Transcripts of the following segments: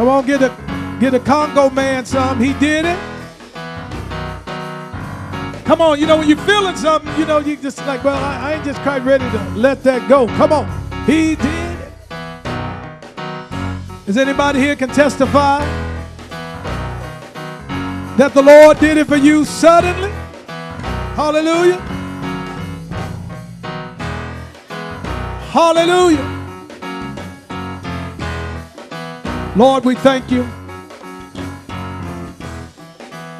Come on, get a get a Congo man some. He did it. Come on, you know when you're feeling something, you know you just like, well, I, I ain't just quite ready to let that go. Come on, he did it. Is anybody here can testify that the Lord did it for you suddenly? Hallelujah. Hallelujah. Lord, we thank you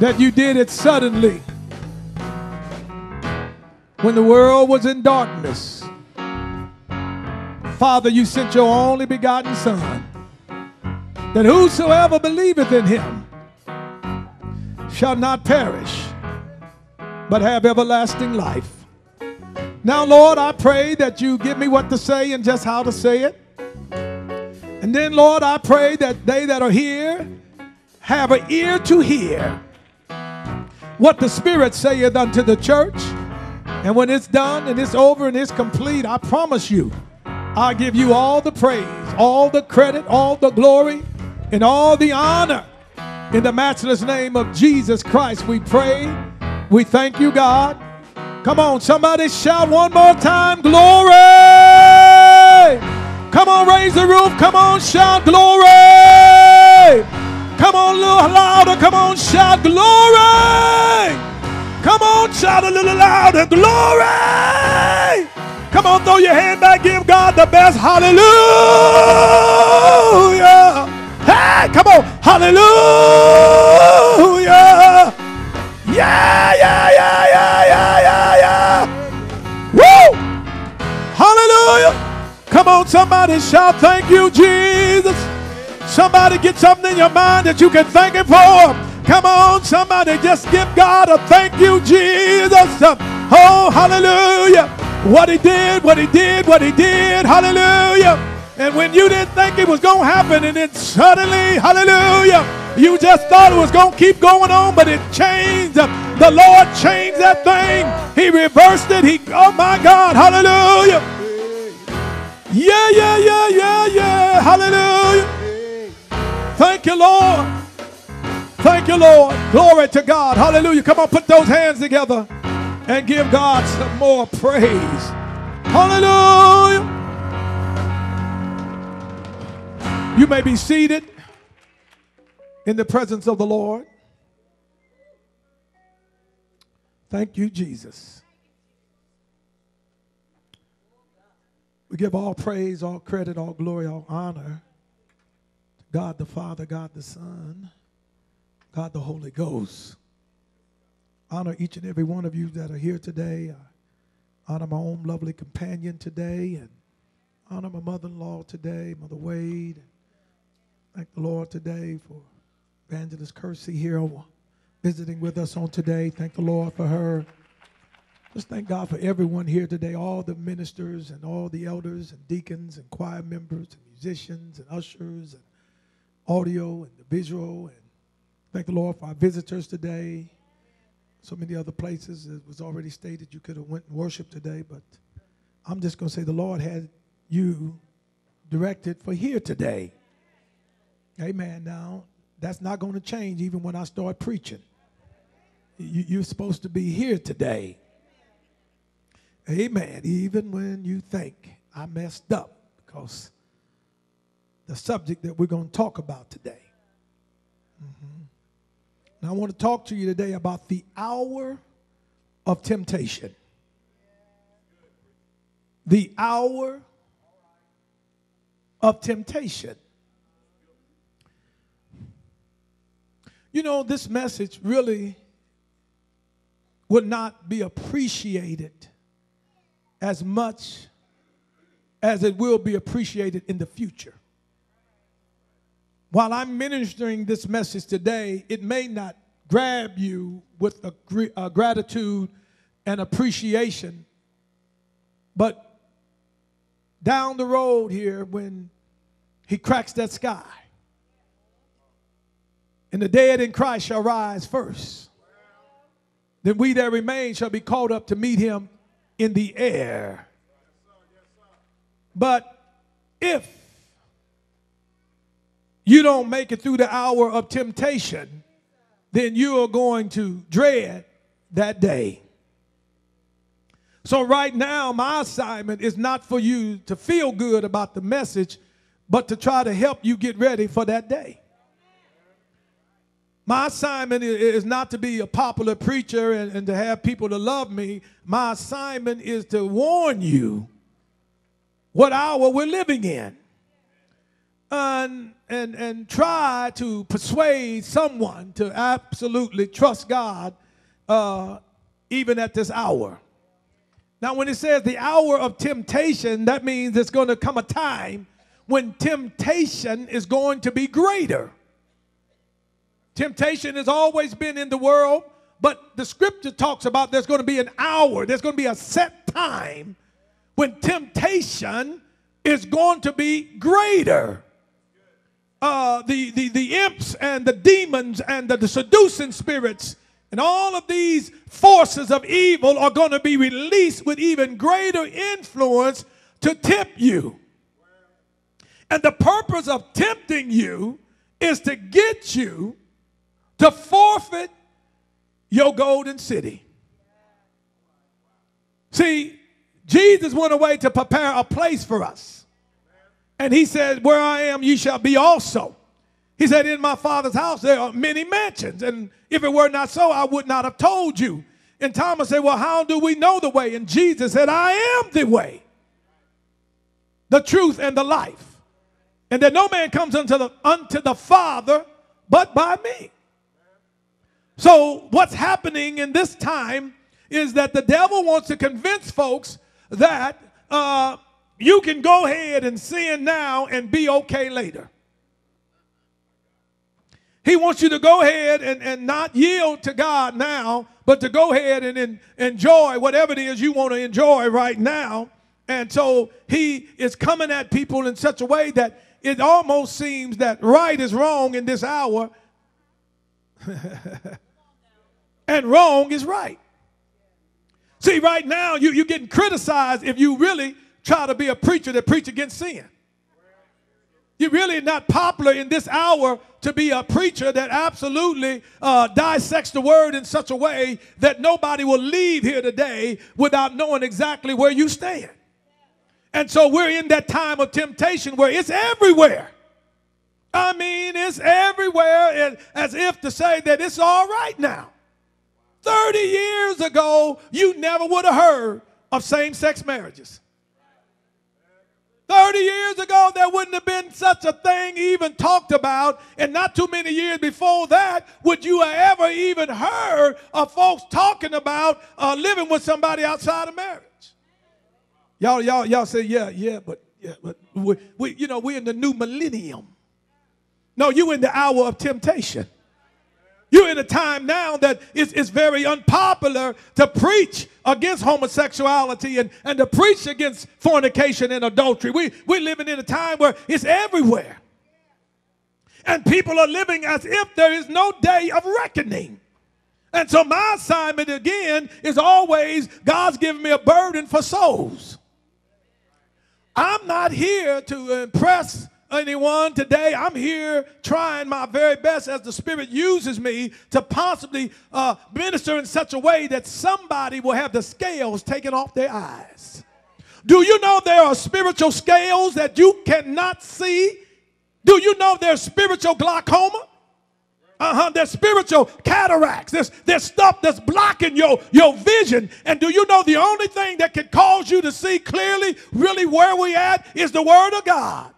that you did it suddenly when the world was in darkness. Father, you sent your only begotten Son, that whosoever believeth in him shall not perish, but have everlasting life. Now, Lord, I pray that you give me what to say and just how to say it. And then, Lord, I pray that they that are here have an ear to hear what the Spirit saith unto the church. And when it's done and it's over and it's complete, I promise you, I give you all the praise, all the credit, all the glory, and all the honor. In the matchless name of Jesus Christ, we pray. We thank you, God. Come on, somebody shout one more time, glory! Come on, raise the roof. Come on, shout glory! Come on, a little louder. Come on, shout glory! Come on, shout a little louder, glory! Come on, throw your hand back, give God the best. Hallelujah! Hey, come on, hallelujah! Yeah, yeah, yeah, yeah, somebody shout, thank you, Jesus. Somebody get something in your mind that you can thank Him for. Come on, somebody just give God a thank you, Jesus. Oh, hallelujah. What He did, what He did, what He did. Hallelujah. And when you didn't think it was going to happen, and then suddenly, hallelujah, you just thought it was going to keep going on, but it changed. The Lord changed that thing. He reversed it. He, oh my God, hallelujah. Yeah, yeah, yeah, yeah, yeah. Hallelujah. Thank you, Lord. Thank you, Lord. Glory to God. Hallelujah. Come on, put those hands together and give God some more praise. Hallelujah. You may be seated in the presence of the Lord. Thank you, Jesus. We give all praise, all credit, all glory, all honor to God the Father, God the Son, God the Holy Ghost. Honor each and every one of you that are here today. I honor my own lovely companion today and honor my mother in law today, Mother Wade. Thank the Lord today for Evangelist Kersey here visiting with us on today. Thank the Lord for her. Just thank God for everyone here today, all the ministers and all the elders and deacons and choir members and musicians and ushers and audio and the visual. And thank the Lord for our visitors today. So many other places. It was already stated you could have went and worshiped today, but I'm just going to say the Lord had you directed for here today. Amen. Now, that's not going to change even when I start preaching. You, you're supposed to be here today. Amen. Even when you think I messed up, because the subject that we're going to talk about today. Mm-hmm. Now, I want to talk to you today about the hour of temptation. The hour of temptation. You know, this message really would not be appreciated as much as it will be appreciated in the future. While I'm ministering this message today, it may not grab you with a, a gratitude and appreciation, but down the road here, when he cracks that sky, and the dead in Christ shall rise first. Then we that remain shall be caught up to meet him in the air. But if you don't make it through the hour of temptation, then you are going to dread that day. So, right now, my assignment is not for you to feel good about the message, but to try to help you get ready for that day. My assignment is not to be a popular preacher and, and, to have people to love me. My assignment is to warn you what hour we're living in and, and, and try to persuade someone to absolutely trust God uh, even at this hour. Now, when it says the hour of temptation, that means it's going to come a time when temptation is going to be greater. Temptation has always been in the world, but the scripture talks about there's going to be an hour, there's going to be a set time when temptation is going to be greater. Uh, the, the, the imps and the demons and the, the seducing spirits and all of these forces of evil are going to be released with even greater influence to tempt you. And the purpose of tempting you is to get you to forfeit your golden city. See, Jesus went away to prepare a place for us. And he said, Where I am, ye shall be also. He said, In my father's house there are many mansions. And if it were not so, I would not have told you. And Thomas said, Well, how do we know the way? And Jesus said, I am the way, the truth, and the life. And that no man comes unto the, unto the Father but by me. So, what's happening in this time is that the devil wants to convince folks that uh, you can go ahead and sin now and be okay later. He wants you to go ahead and, and not yield to God now, but to go ahead and, and enjoy whatever it is you want to enjoy right now. And so he is coming at people in such a way that it almost seems that right is wrong in this hour and wrong is right. See, right now, you, you're getting criticized if you really try to be a preacher that preach against sin. You're really not popular in this hour to be a preacher that absolutely uh, dissects the word in such a way that nobody will leave here today without knowing exactly where you stand. And so we're in that time of temptation where it's everywhere. I mean, it's everywhere, and as if to say that it's all right now. 30 years ago, you never would have heard of same sex marriages. 30 years ago, there wouldn't have been such a thing even talked about. And not too many years before that, would you have ever even heard of folks talking about uh, living with somebody outside of marriage? Y'all, y'all, y'all say, yeah, yeah, but, yeah, but we, we, you know, we're in the new millennium. No, you in the hour of temptation. You're in a time now that it's, it's very unpopular to preach against homosexuality and, and to preach against fornication and adultery. We, we're living in a time where it's everywhere. And people are living as if there is no day of reckoning. And so my assignment again is always God's given me a burden for souls. I'm not here to impress anyone today. I'm here trying my very best as the Spirit uses me to possibly uh, minister in such a way that somebody will have the scales taken off their eyes. Do you know there are spiritual scales that you cannot see? Do you know there's spiritual glaucoma? Uh-huh. There's spiritual cataracts. There's, there's stuff that's blocking your, your vision. And do you know the only thing that can cause you to see clearly, really where we at, is the Word of God.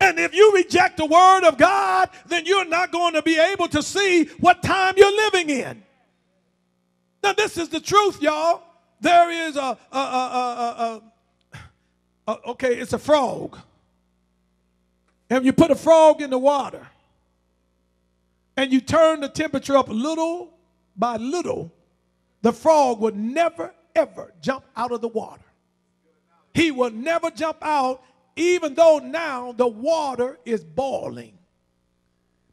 And if you reject the word of God, then you're not going to be able to see what time you're living in. Now, this is the truth, y'all. There is a, a, a, a okay, it's a frog. And you put a frog in the water and you turn the temperature up little by little, the frog would never, ever jump out of the water. He will never jump out even though now the water is boiling,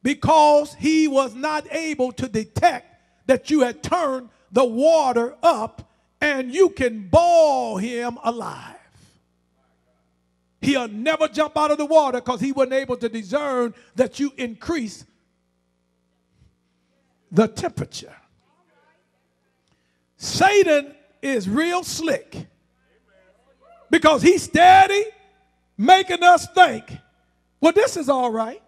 because he was not able to detect that you had turned the water up and you can boil him alive. he'll never jump out of the water because he wasn't able to discern that you increase the temperature. Satan is real slick because he's steady making us think, well, this is all right.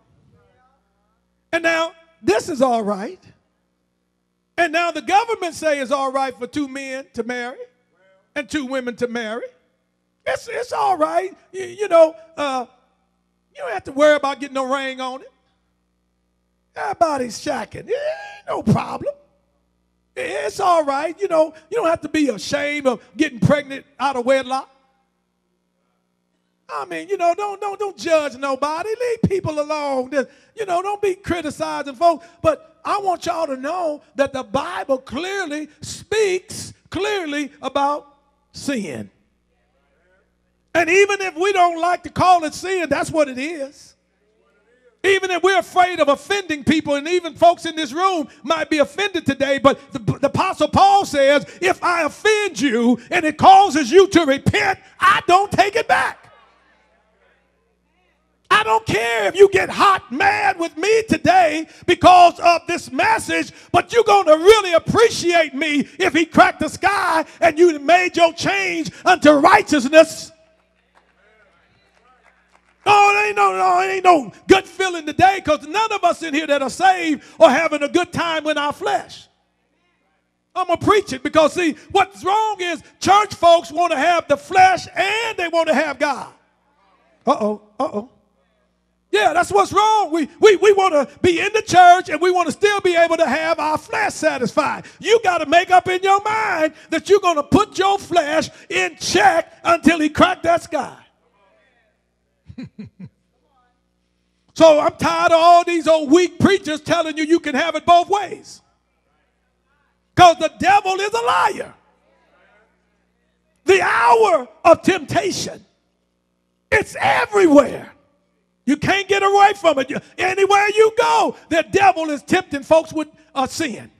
And now this is all right. And now the government say it's all right for two men to marry and two women to marry. It's, it's all right. You, you know, uh, you don't have to worry about getting no ring on it. Everybody's shacking. It ain't no problem. It's all right. You know, you don't have to be ashamed of getting pregnant out of wedlock. I mean, you know, don't don't don't judge nobody. Leave people alone. You know, don't be criticizing folks. But I want y'all to know that the Bible clearly speaks clearly about sin. And even if we don't like to call it sin, that's what it is. Even if we're afraid of offending people, and even folks in this room might be offended today, but the, the, Apostle Paul says, if I offend you and it causes you to repent, I don't take it back. I don't care if you get hot mad with me today because of this message, but you're going to really appreciate me if he cracked the sky and you made your change unto righteousness. Oh, it ain't no, no, it ain't no good feeling today because none of us in here that are saved are having a good time in our flesh. I'm going to preach it because, see, what's wrong is church folks want to have the flesh and they want to have God. Uh oh, uh oh. Yeah, that's what's wrong. We, we, we want to be in the church and we want to still be able to have our flesh satisfied. You got to make up in your mind that you're going to put your flesh in check until he cracked that sky. so I'm tired of all these old weak preachers telling you you can have it both ways. Because the devil is a liar. The hour of temptation, it's everywhere. You can't get away from it. Anywhere you go, the devil is tempting folks with a sin.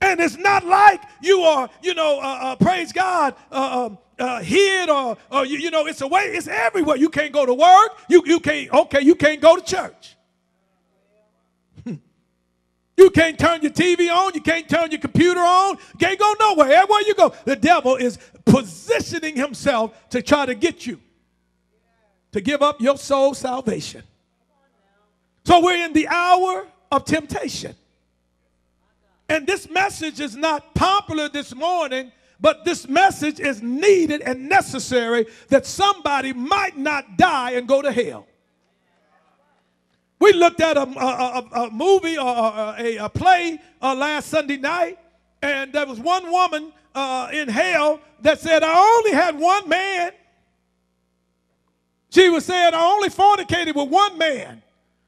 And it's not like you are, you know, uh, uh, praise God, uh, um, uh, hid or, or you, you, know, it's away. It's everywhere. You can't go to work. You, you can't, okay, you can't go to church. you can't turn your TV on. You can't turn your computer on. You can't go nowhere. Everywhere you go, the devil is positioning himself to try to get you to give up your soul salvation. So we're in the hour of temptation. And this message is not popular this morning, but this message is needed and necessary that somebody might not die and go to hell. We looked at a, a, a, a movie or a, play uh, last Sunday night, and there was one woman uh, in hell that said, I only had one man she was saying, I only fornicated with one man.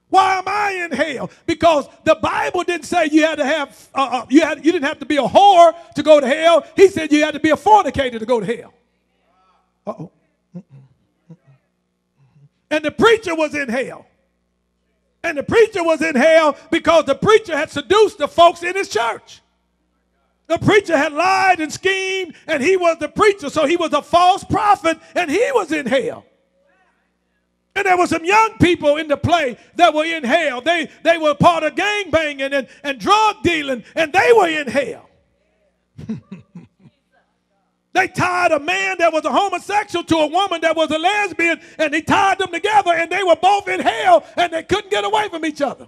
Why am I in hell? Because the Bible didn't say you had to have, uh, uh, you, had, you didn't have to be a whore to go to hell. He said you had to be a fornicator to go to hell. Uh-oh. And the preacher was in hell. And the preacher was in hell because the preacher had seduced the folks in his church. The preacher had lied and schemed, and he was the preacher, so he was a false prophet, and he was in hell. And there were some young people in the play that were in hell. They, they were part of gang banging and, and drug dealing, and they were in hell. they tied a man that was a homosexual to a woman that was a lesbian, and they tied them together, and they were both in hell, and they couldn't get away from each other.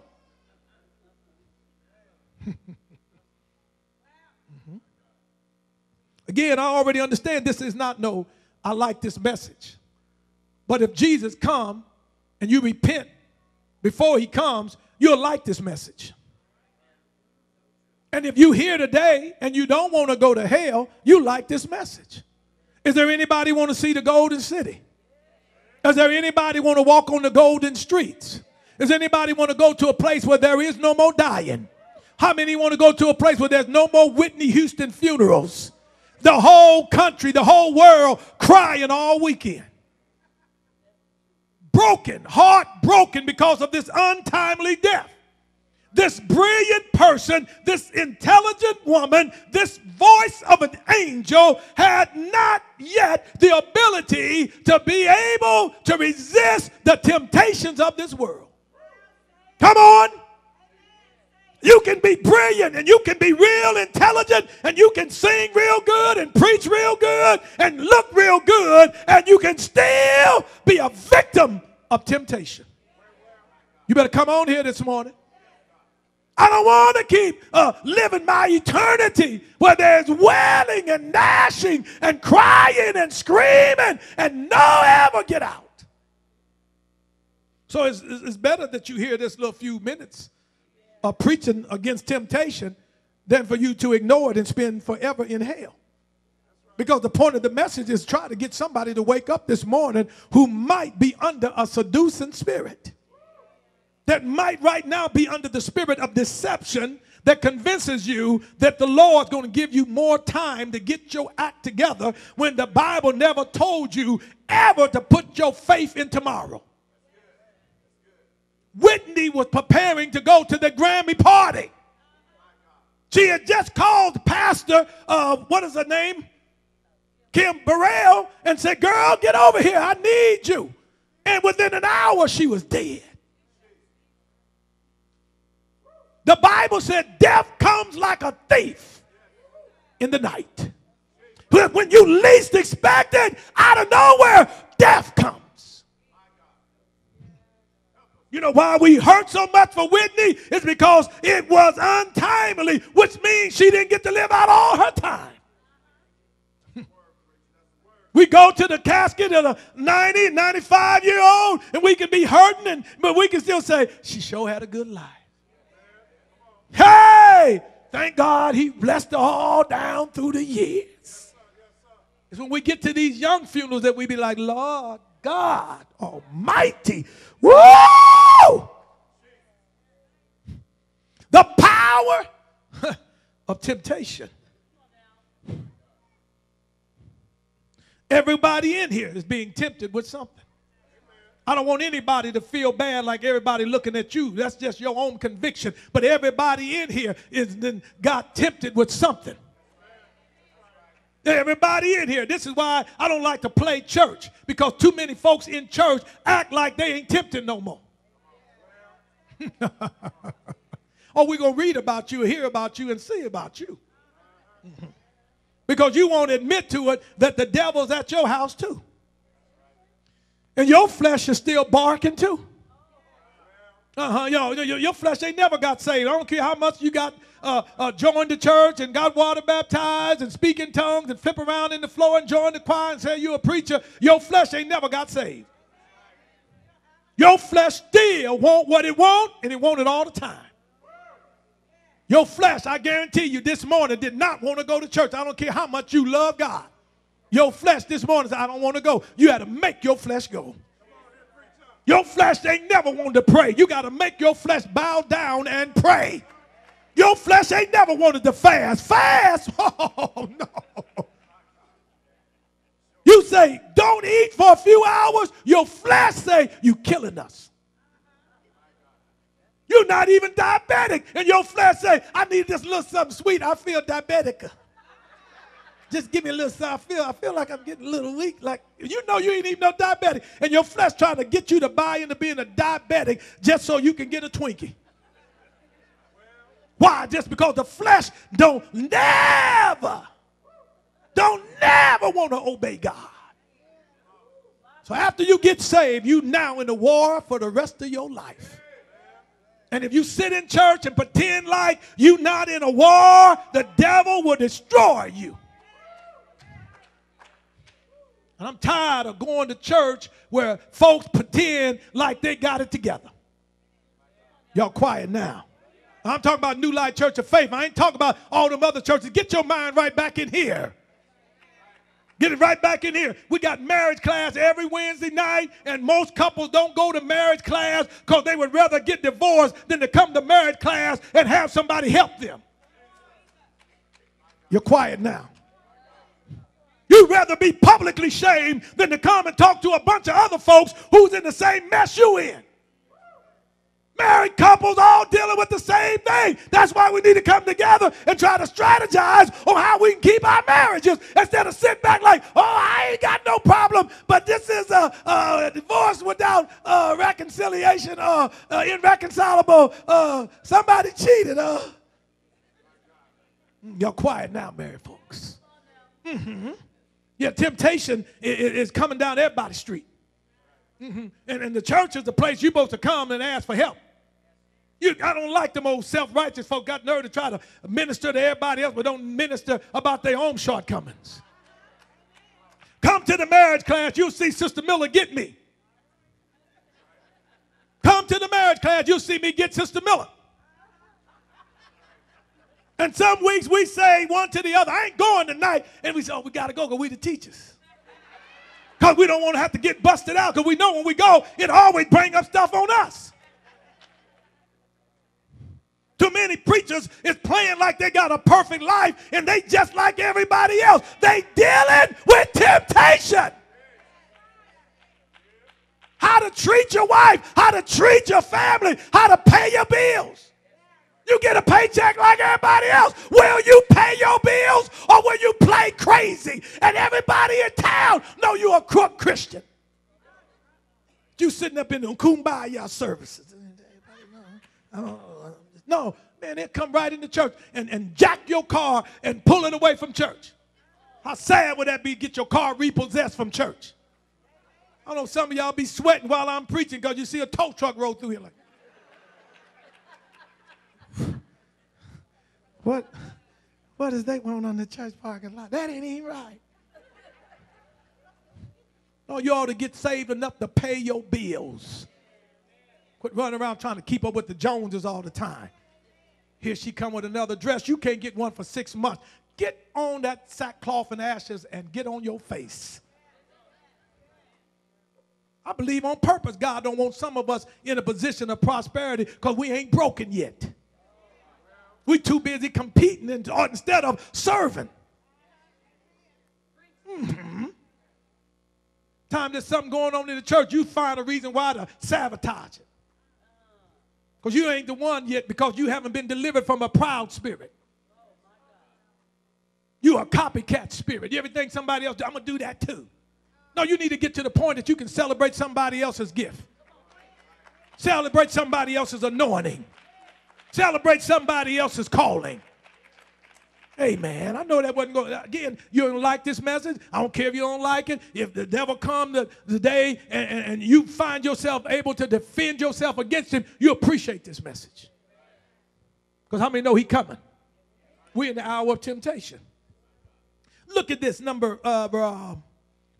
Again, I already understand this is not no, I like this message. But if Jesus come and you repent before he comes, you'll like this message. And if you here today and you don't want to go to hell, you like this message. Is there anybody want to see the golden city? Is there anybody want to walk on the golden streets? Does anybody want to go to a place where there is no more dying? How many want to go to a place where there's no more Whitney Houston funerals? The whole country, the whole world crying all weekend broken, heart broken because of this untimely death. this brilliant person, this intelligent woman, this voice of an angel had not yet the ability to be able to resist the temptations of this world. Come on. You can be brilliant and you can be real intelligent and you can sing real good and preach real good and look real good and you can still be a victim of temptation. You better come on here this morning. I don't want to keep uh, living my eternity where there's wailing and gnashing and crying and screaming and no ever get out. So it's, it's better that you hear this little few minutes of preaching against temptation than for you to ignore it and spend forever in hell. Because the point of the message is try to get somebody to wake up this morning who might be under a seducing spirit. That might right now be under the spirit of deception that convinces you that the Lord's going to give you more time to get your act together when the Bible never told you ever to put your faith in tomorrow. Whitney was preparing to go to the Grammy party. She had just called Pastor, uh, what is her name? Kim Burrell, and said, Girl, get over here. I need you. And within an hour, she was dead. The Bible said, Death comes like a thief in the night. When you least expect it, out of nowhere, death comes. You know why we hurt so much for Whitney? It's because it was untimely, which means she didn't get to live out all her time. We go to the casket of a 90, 95 year old, and we can be hurting, and, but we can still say, she sure had a good life. Hey, thank God he blessed all down through the years. It's when we get to these young funerals that we be like, Lord God Almighty, Woo! The power of temptation. Everybody in here is being tempted with something. I don't want anybody to feel bad like everybody looking at you. That's just your own conviction. But everybody in here is then got tempted with something. Everybody in here. This is why I don't like to play church because too many folks in church act like they ain't tempted no more. oh, we're going to read about you, hear about you, and see about you. because you won't admit to it that the devil's at your house too. And your flesh is still barking too. Uh-huh. Yo, your, flesh ain't never got saved. I don't care how much you got uh, uh, joined the church and got water baptized and speak in tongues and flip around in the floor and join the choir and say you're a preacher. Your flesh ain't never got saved. Your flesh still want what it want and it want it all the time. Your flesh, I guarantee you, this morning did not want to go to church. I don't care how much you love God. Your flesh this morning said, I don't want to go. You had to make your flesh go. Your flesh ain't never wanted to pray. You got to make your flesh bow down and pray. Your flesh ain't never wanted to fast. Fast? Oh, no. You say, don't eat for a few hours. Your flesh say, you killing us. You're not even diabetic. And your flesh say, I need this little something sweet. I feel diabetic. Just give me a little something. I feel, I feel like I'm getting a little weak. Like you know you ain't even no diabetic. And your flesh trying to get you to buy into being a diabetic just so you can get a Twinkie. Why? Just because the flesh don't never, don't never want to obey God. So after you get saved, you now in the war for the rest of your life. And if you sit in church and pretend like you not in a war, the devil will destroy you. And I'm tired of going to church where folks pretend like they got it together. Y'all quiet now. I'm talking about New Life Church of Faith. I ain't talking about all them other churches. Get your mind right back in here. Get it right back in here. We got marriage class every Wednesday night, and most couples don't go to marriage class because they would rather get divorced than to come to marriage class and have somebody help them. You're quiet now. You'd rather be publicly shamed than to come and talk to a bunch of other folks who's in the same mess you in. Couples all dealing with the same thing. That's why we need to come together and try to strategize on how we can keep our marriages instead of sit back like, oh, I ain't got no problem, but this is a, a divorce without uh, reconciliation, uh, uh, irreconcilable. Uh, somebody cheated. Uh. Y'all quiet now, married folks. Mm-hmm. Yeah, temptation is, is coming down everybody's street. Mm-hmm. And, and the church is the place you're supposed to come and ask for help. You, I don't like them old self-righteous folk got nerve to try to minister to everybody else, but don't minister about their own shortcomings. Come to the marriage class, you'll see Sister Miller get me. Come to the marriage class, you'll see me get Sister Miller. And some weeks we say one to the other, I ain't going tonight. And we say, oh, we got to go because we the teachers. Because we don't want to have to get busted out because we know when we go, it always bring up stuff on us. Too many preachers is playing like they got a perfect life and they just like everybody else. They dealing with temptation. How to treat your wife, how to treat your family, how to pay your bills. You get a paycheck like everybody else. Will you pay your bills or will you play crazy and everybody in town know you're a crook Christian? You sitting up in the kumbaya services. Oh. No, man, they come right into church and, and jack your car and pull it away from church. How sad would that be? Get your car repossessed from church. I know some of y'all be sweating while I'm preaching because you see a tow truck roll through here like. What, what is they want on the church parking lot? That ain't even right. No, you ought to get saved enough to pay your bills. Quit running around trying to keep up with the Joneses all the time. Here she come with another dress. You can't get one for six months. Get on that sackcloth and ashes and get on your face. I believe on purpose God don't want some of us in a position of prosperity because we ain't broken yet. We too busy competing instead of serving. Mm-hmm. Time there's something going on in the church, you find a reason why to sabotage it. Because you ain't the one yet because you haven't been delivered from a proud spirit. You a copycat spirit. You ever think somebody else, I'm going to do that too. No, you need to get to the point that you can celebrate somebody else's gift. Celebrate somebody else's anointing. Celebrate somebody else's calling. Hey man, I know that wasn't going. Again, you don't like this message. I don't care if you don't like it. If the devil come the, the day and, and, and you find yourself able to defend yourself against him, you appreciate this message. Because how many know he coming? We're in the hour of temptation. Look at this number, uh,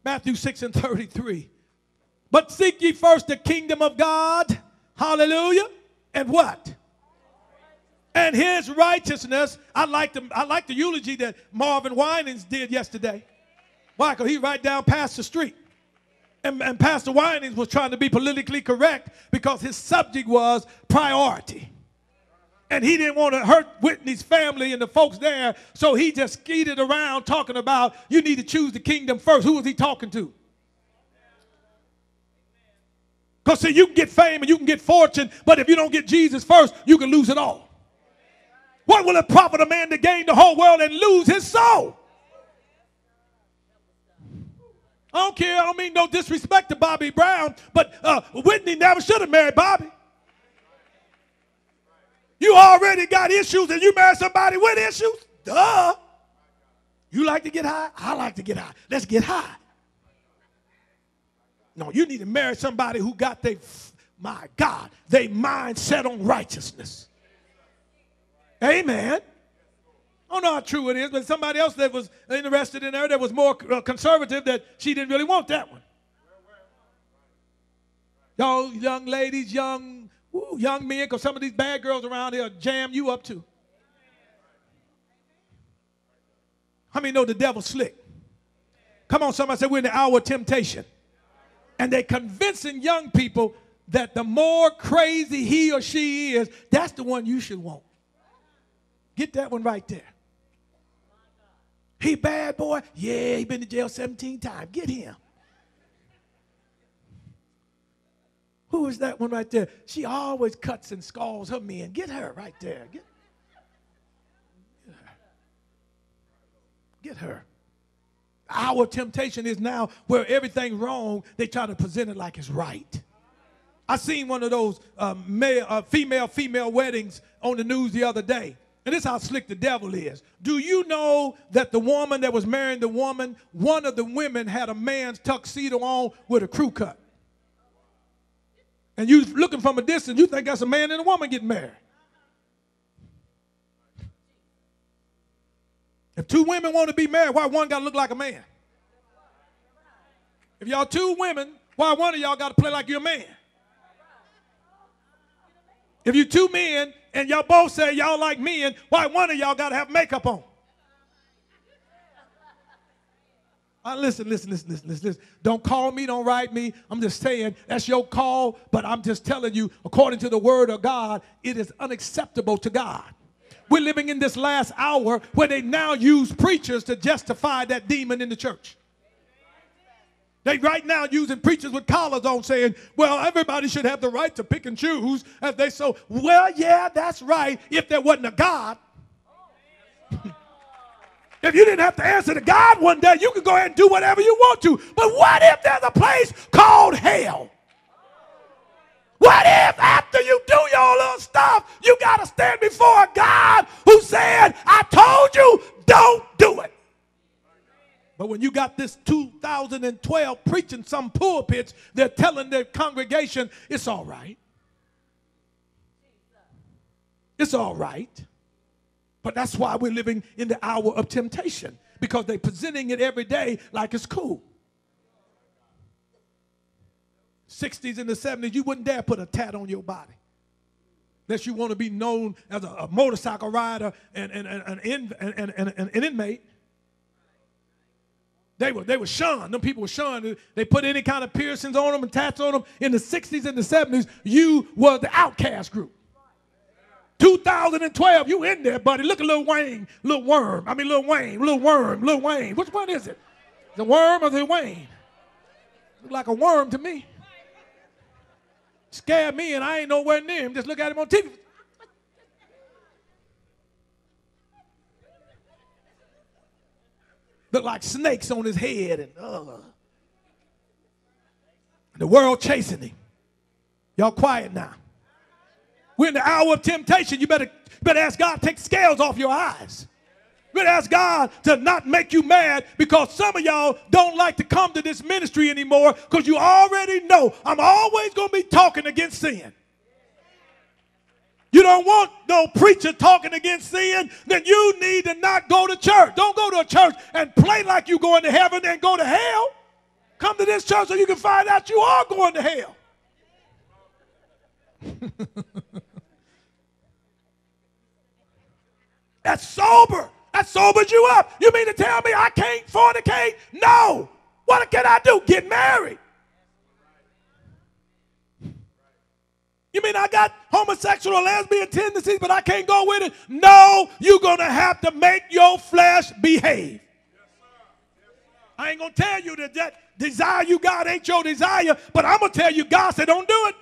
Matthew 6 and 33. But seek ye first the kingdom of God, hallelujah, and what? And his righteousness. I like the, I like the eulogy that Marvin Winans did yesterday. Why? Because he right down past the street. And, and Pastor Winans was trying to be politically correct because his subject was priority. And he didn't want to hurt Whitney's family and the folks there, so he just skeeted around talking about you need to choose the kingdom first. Who was he talking to? Because see, you can get fame and you can get fortune, but if you don't get Jesus first, you can lose it all. What will it profit a man to gain the whole world and lose his soul? I don't care. I don't mean no disrespect to Bobby Brown, but uh, Whitney never should have married Bobby. You already got issues and you marry somebody with issues? Duh. You like to get high? I like to get high. Let's get high. No, you need to marry somebody who got their, my God, their mind set on righteousness. Amen. I don't know how true it is, but somebody else that was interested in her that was more uh, conservative that she didn't really want that one. Y'all, young ladies, young, woo, young men, because some of these bad girls around here jam you up too. How many know the devil's slick? Come on, somebody say we're in the hour of temptation. And they're convincing young people that the more crazy he or she is, that's the one you should want. Get that one right there. He bad boy? Yeah, he been to jail 17 times. Get him. Who is that one right there? She always cuts and scalds her men. Get her right there. Get, get her. Get her. Our temptation is now where everything wrong, they try to present it like it's right. I seen one of those uh, male, uh, female female weddings on the news the other day. And this is how slick the devil is. Do you know that the woman that was marrying the woman, one of the women had a man's tuxedo on with a crew cut? And you looking from a distance, you think that's a man and a woman getting married. If two women want to be married, why one got to look like a man? If y'all two women, why one of y'all got to play like you're a man? If you two men and y'all both say y'all like men, why one of y'all got to have makeup on? Uh, listen, listen, listen, listen, listen, listen. Don't call me, don't write me. I'm just saying that's your call, but I'm just telling you, according to the word of God, it is unacceptable to God. We're living in this last hour where they now use preachers to justify that demon in the church. They right now using preachers with collars on saying, well, everybody should have the right to pick and choose as they so. Well, yeah, that's right. If there wasn't a God. if you didn't have to answer to God one day, you could go ahead and do whatever you want to. But what if there's a place called hell? What if after you do your little stuff, you got to stand before a God who said, I told you, don't do it? But when you got this 2012 preaching some pulpits, they're telling their congregation, it's all right. It's all right. But that's why we're living in the hour of temptation because they're presenting it every day like it's cool. 60s and the 70s, you wouldn't dare put a tat on your body. Unless you want to be known as a, a motorcycle rider and, and, and, and, and, and, and an inmate. They were, they were shunned. Them people were shunned. They put any kind of piercings on them and tats on them. In the 60s and the 70s, you were the outcast group. 2012, you in there, buddy. Look at Lil Wayne, Lil Worm. I mean, Lil Wayne, Lil Worm, Lil Wayne. Which one is it? The worm or the Wayne? Look like a worm to me. Scared me, and I ain't nowhere near him. Just look at him on TV. Look like snakes on his head and uh, the world chasing him. Y'all quiet now. We're in the hour of temptation. You better, better ask God to take scales off your eyes. You better ask God to not make you mad because some of y'all don't like to come to this ministry anymore because you already know I'm always going to be talking against sin. You don't want no preacher talking against sin, then you need to not go to church. Don't go to a church and play like you're going to heaven and go to hell. Come to this church so you can find out you are going to hell. That's sober. That sobers you up. You mean to tell me I can't fornicate? No. What can I do? Get married. You mean I got homosexual or lesbian tendencies, but I can't go with it? No, you're going to have to make your flesh behave. I ain't going to tell you that that desire you got ain't your desire, but I'm going to tell you God said don't do it.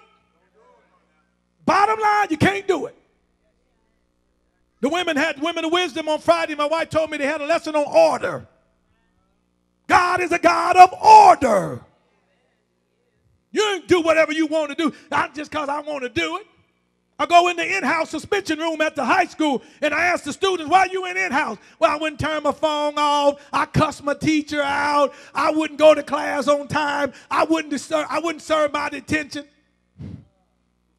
Bottom line, you can't do it. The women had women of wisdom on Friday. My wife told me they had a lesson on order. God is a God of order. You do whatever you want to do, not just because I want to do it. I go in the in-house suspension room at the high school and I ask the students, why you in in-house? Well, I wouldn't turn my phone off. I cussed my teacher out. I wouldn't go to class on time. I wouldn't, disturb, I wouldn't serve my detention.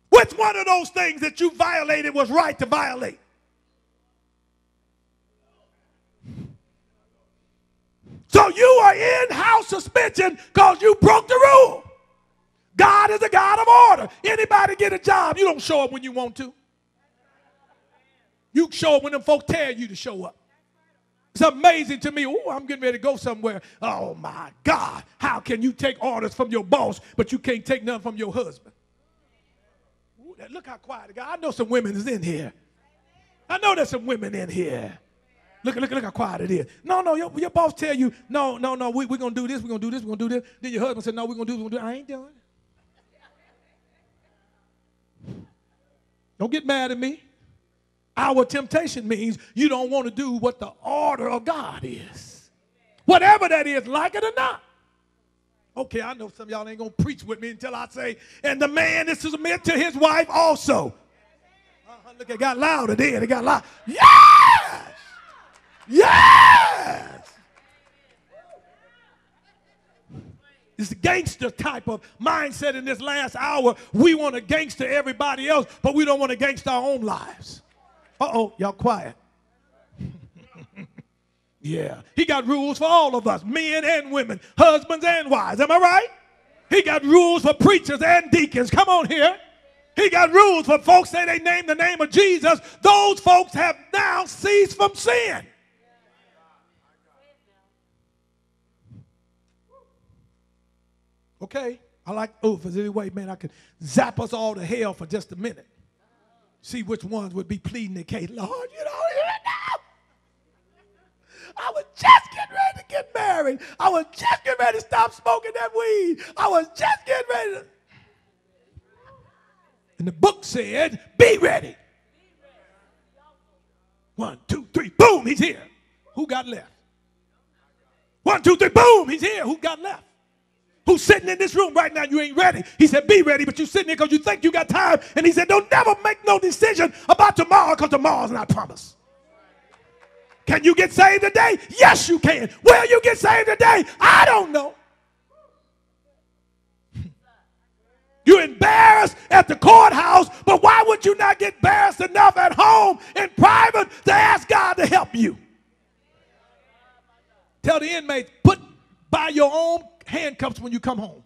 Which one of those things that you violated was right to violate? So you are in-house suspension because you broke the rule. God is a God of order. Anybody get a job, you don't show up when you want to. You show up when them folks tell you to show up. It's amazing to me. Oh, I'm getting ready to go somewhere. Oh my God. How can you take orders from your boss, but you can't take none from your husband? Ooh, look how quiet. I know some women is in here. I know there's some women in here. Look, look, look how quiet it is. No, no, your, your boss tell you, no, no, no, we, we're going to do this, we're going to do this, we're going to do this. Then your husband said, no, we're going to do this, we're going to do I ain't doing it. Don't get mad at me. Our temptation means you don't want to do what the order of God is. Whatever that is, like it or not. Okay, I know some y'all ain't going to preach with me until I say, and the man is to submit to his wife also. Uh-huh, look, it got louder there. It got loud. Yes! Yes! The gangster type of mindset in this last hour. We want to gangster everybody else, but we don't want to gangster our own lives. Uh oh, y'all quiet. yeah, he got rules for all of us, men and women, husbands and wives. Am I right? He got rules for preachers and deacons. Come on here. He got rules for folks say they name the name of Jesus. Those folks have now ceased from sin. Okay, I like, oh, if there's any way, man, I could zap us all to hell for just a minute. See which ones would be pleading the case. Lord, you don't even know. I was just getting ready to get married. I was just getting ready to stop smoking that weed. I was just getting ready to. And the book said, be ready. One, two, three, boom, he's here. Who got left? One, two, three, boom, he's here. Who got left? Who's sitting in this room right now, you ain't ready. He said, Be ready, but you're sitting there because you think you got time. And he said, Don't never make no decision about tomorrow because tomorrow's not promised. Can you get saved today? Yes, you can. Will you get saved today? I don't know. You're embarrassed at the courthouse, but why would you not get embarrassed enough at home in private to ask God to help you? Tell the inmates, put buy your own handcuffs when you come home.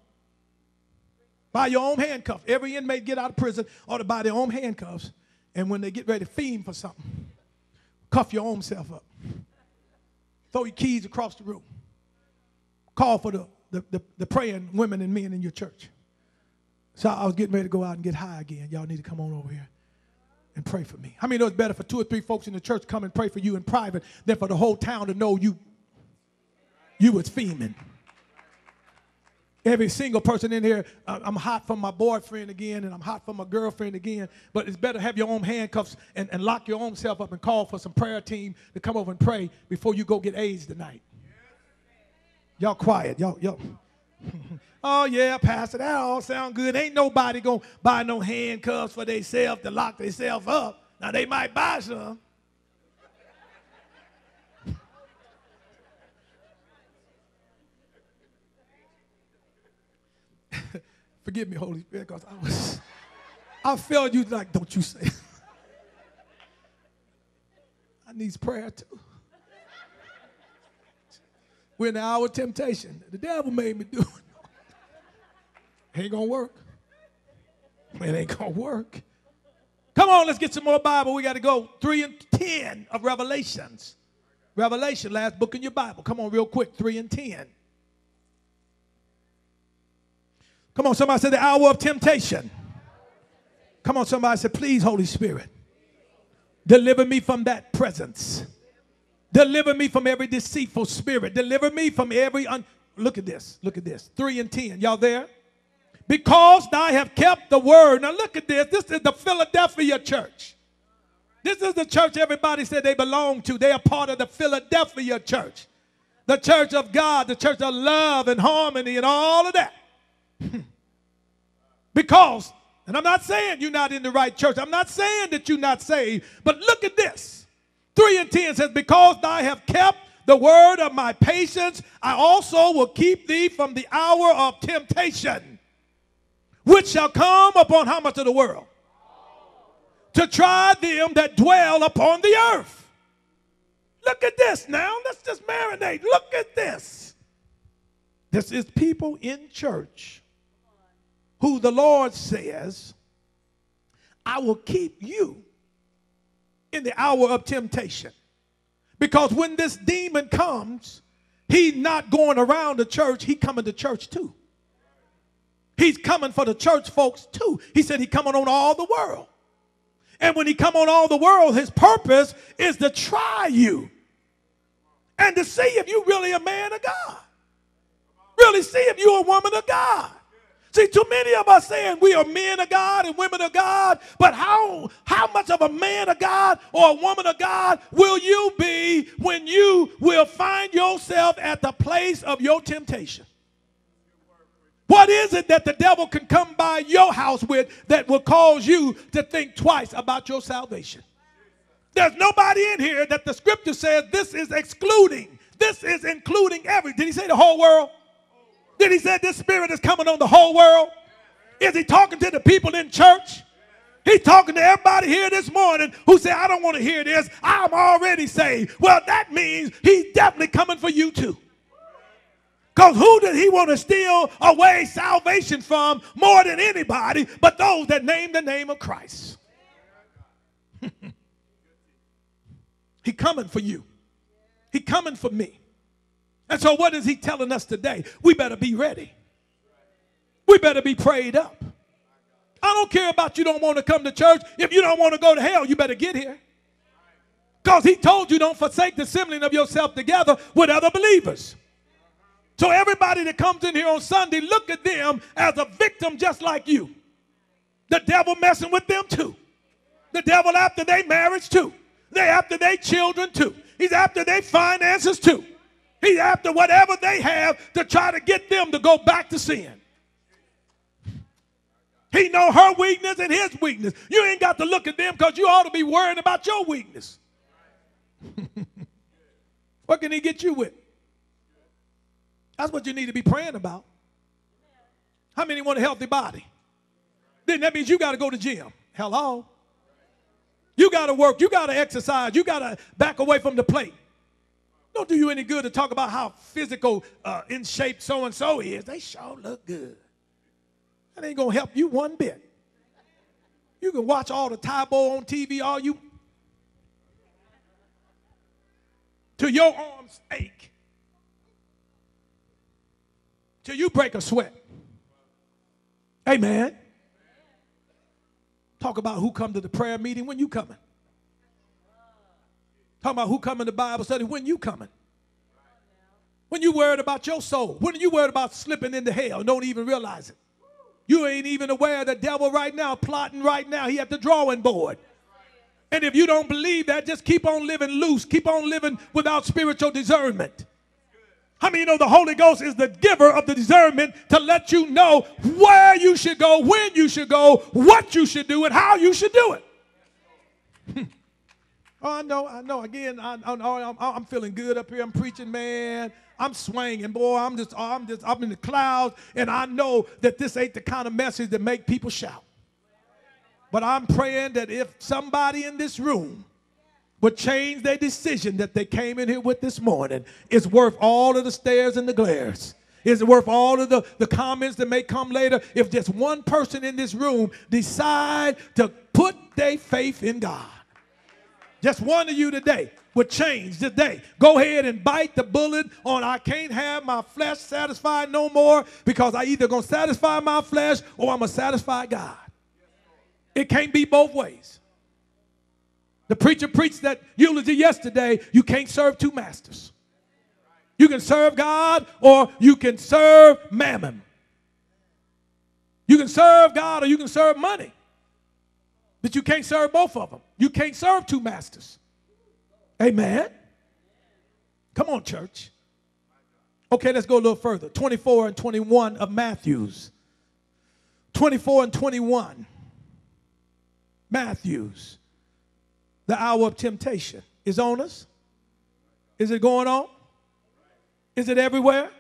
Buy your own handcuffs. Every inmate get out of prison ought to buy their own handcuffs. And when they get ready to fiend for something, cuff your own self up. Throw your keys across the room. Call for the, the, the, the praying women and men in your church. So I was getting ready to go out and get high again. Y'all need to come on over here and pray for me. How many know it's better for two or three folks in the church come and pray for you in private than for the whole town to know you you was fiending? Every single person in here, I'm hot from my boyfriend again, and I'm hot from my girlfriend again. But it's better have your own handcuffs and, and lock your own self up and call for some prayer team to come over and pray before you go get AIDS tonight. Y'all quiet. Y'all, y'all. oh yeah, Pastor, that all sound good. Ain't nobody gonna buy no handcuffs for themselves to lock themselves up. Now they might buy some. Forgive me, Holy Spirit, because I was, I felt you like, don't you say. I need prayer too. We're in the hour of temptation. The devil made me do it. Ain't gonna work. It ain't gonna work. Come on, let's get some more Bible. We got to go. 3 and 10 of Revelations. Revelation, last book in your Bible. Come on, real quick. 3 and 10. Come on, somebody said the hour of temptation. Come on, somebody said, please, Holy Spirit, deliver me from that presence. Deliver me from every deceitful spirit. Deliver me from every. Un- look at this. Look at this. Three and ten. Y'all there? Because I have kept the word. Now look at this. This is the Philadelphia church. This is the church everybody said they belong to. They are part of the Philadelphia church. The church of God, the church of love and harmony and all of that. because, and I'm not saying you're not in the right church. I'm not saying that you're not saved. But look at this. 3 and 10 says, Because I have kept the word of my patience, I also will keep thee from the hour of temptation, which shall come upon how much of the world? To try them that dwell upon the earth. Look at this now. Let's just marinate. Look at this. This is people in church who the Lord says, I will keep you in the hour of temptation. Because when this demon comes, he's not going around the church, he coming to church too. He's coming for the church folks too. He said he coming on all the world. And when he come on all the world, his purpose is to try you and to see if you really a man of God. Really see if you're a woman of God See, too many of us saying we are men of God and women of God, but how, how much of a man of God or a woman of God will you be when you will find yourself at the place of your temptation? What is it that the devil can come by your house with that will cause you to think twice about your salvation? There's nobody in here that the scripture says this is excluding. This is including every. Did he say the whole world? Did he say this spirit is coming on the whole world? Is he talking to the people in church? He's talking to everybody here this morning who say, I don't want to hear this. I'm already saved. Well, that means he's definitely coming for you too. Because who did he want to steal away salvation from more than anybody but those that name the name of Christ? he coming for you. He coming for me. And so, what is he telling us today? We better be ready. We better be prayed up. I don't care about you don't want to come to church. If you don't want to go to hell, you better get here. Because he told you don't forsake the assembling of yourself together with other believers. So everybody that comes in here on Sunday, look at them as a victim just like you. The devil messing with them too. The devil after their marriage too. They after their children too. He's after their finances too. He's after whatever they have to try to get them to go back to sin. He know her weakness and his weakness. You ain't got to look at them because you ought to be worrying about your weakness. what can he get you with? That's what you need to be praying about. How many want a healthy body? Then that means you got to go to gym. Hello. You got to work. You got to exercise. You got to back away from the plate. Don't do you any good to talk about how physical, uh, in shape so and so is. They sure look good. That ain't gonna help you one bit. You can watch all the Tae Bo on TV, all you till your arms ache, till you break a sweat. Amen. Talk about who come to the prayer meeting when you coming. Talking about who coming to Bible study when you coming. When you worried about your soul. When you worried about slipping into hell don't even realize it. You ain't even aware the devil right now, plotting right now. He at the drawing board. And if you don't believe that, just keep on living loose. Keep on living without spiritual discernment. How many you know the Holy Ghost is the giver of the discernment to let you know where you should go, when you should go, what you should do, and how you should do it? Oh, I know, I know. Again, I, I, I'm feeling good up here. I'm preaching, man. I'm swinging, boy. I'm just, I'm just, I'm in the clouds, and I know that this ain't the kind of message that make people shout. But I'm praying that if somebody in this room would change their decision that they came in here with this morning, it's worth all of the stares and the glares. Is it worth all of the, the comments that may come later. If just one person in this room decide to put their faith in God. Just one of you today would change today. Go ahead and bite the bullet on I can't have my flesh satisfied no more because I either gonna satisfy my flesh or I'm gonna satisfy God. It can't be both ways. The preacher preached that eulogy yesterday. You can't serve two masters. You can serve God or you can serve mammon. You can serve God or you can serve money. But you can't serve both of them. You can't serve two masters. Amen. Come on, church. Okay, let's go a little further. 24 and 21 of Matthew's. 24 and 21. Matthew's. The hour of temptation is on us. Is it going on? Is it everywhere?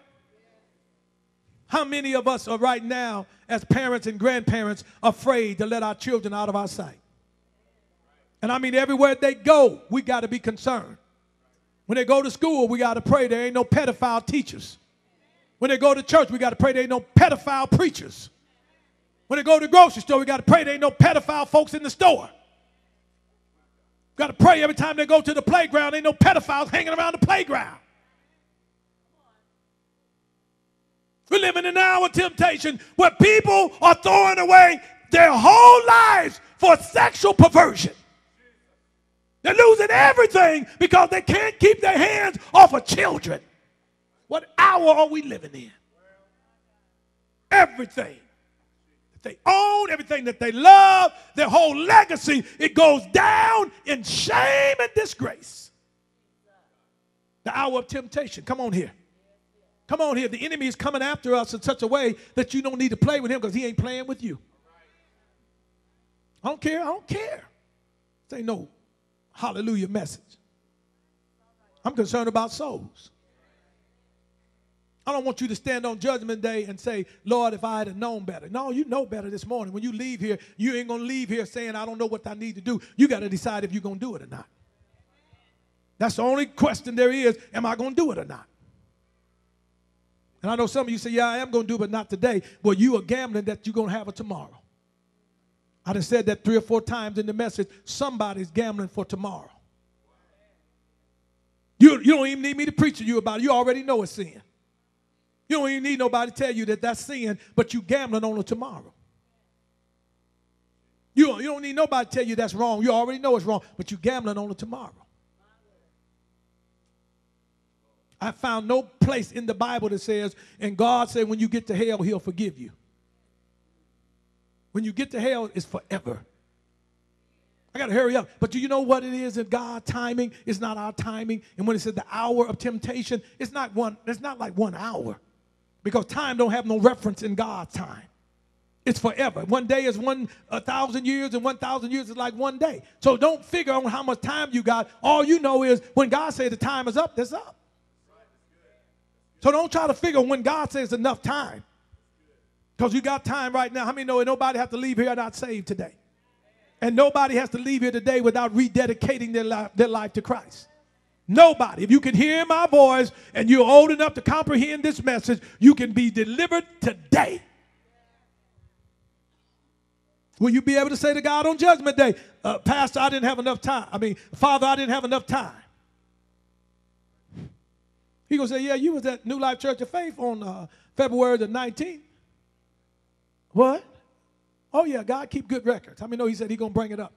How many of us are right now, as parents and grandparents, afraid to let our children out of our sight? And I mean, everywhere they go, we got to be concerned. When they go to school, we got to pray there ain't no pedophile teachers. When they go to church, we got to pray there ain't no pedophile preachers. When they go to the grocery store, we got to pray there ain't no pedophile folks in the store. Got to pray every time they go to the playground, ain't no pedophiles hanging around the playground. We're living in an hour of temptation where people are throwing away their whole lives for sexual perversion. They're losing everything because they can't keep their hands off of children. What hour are we living in? Everything. that they own, everything that they love, their whole legacy, it goes down in shame and disgrace. The hour of temptation. Come on here. Come on here. The enemy is coming after us in such a way that you don't need to play with him because he ain't playing with you. I don't care. I don't care. Say no hallelujah message. I'm concerned about souls. I don't want you to stand on judgment day and say, Lord, if I had known better. No, you know better this morning. When you leave here, you ain't going to leave here saying, I don't know what I need to do. You got to decide if you're going to do it or not. That's the only question there is, am I going to do it or not? And I know some of you say, yeah, I am going to do it, but not today. Well, you are gambling that you're going to have it tomorrow. I just said that three or four times in the message. Somebody's gambling for tomorrow. You, you don't even need me to preach to you about it. You already know it's sin. You don't even need nobody to tell you that that's sin, but you gambling on it tomorrow. You don't, you don't need nobody to tell you that's wrong. You already know it's wrong, but you gambling on it tomorrow. I found no place in the Bible that says, and God said, when you get to hell, he'll forgive you. When you get to hell, it's forever. I got to hurry up. But do you know what it is in God timing? It's not our timing. And when it says the hour of temptation, it's not one, it's not like one hour. Because time don't have no reference in God's time. It's forever. One day is one a thousand years, and one thousand years is like one day. So don't figure on how much time you got. All you know is when God says the time is up, it's up. So don't try to figure when God says enough time. Because you got time right now. How many know nobody has to leave here not saved today? And nobody has to leave here today without rededicating their life, their life to Christ. Nobody. If you can hear my voice and you're old enough to comprehend this message, you can be delivered today. Will you be able to say to God on Judgment Day, uh, Pastor, I didn't have enough time? I mean, Father, I didn't have enough time. He gonna say, Yeah, you was at New Life Church of Faith on uh, February the 19th. What? Oh, yeah, God keep good records. How I many know he said he to bring it up?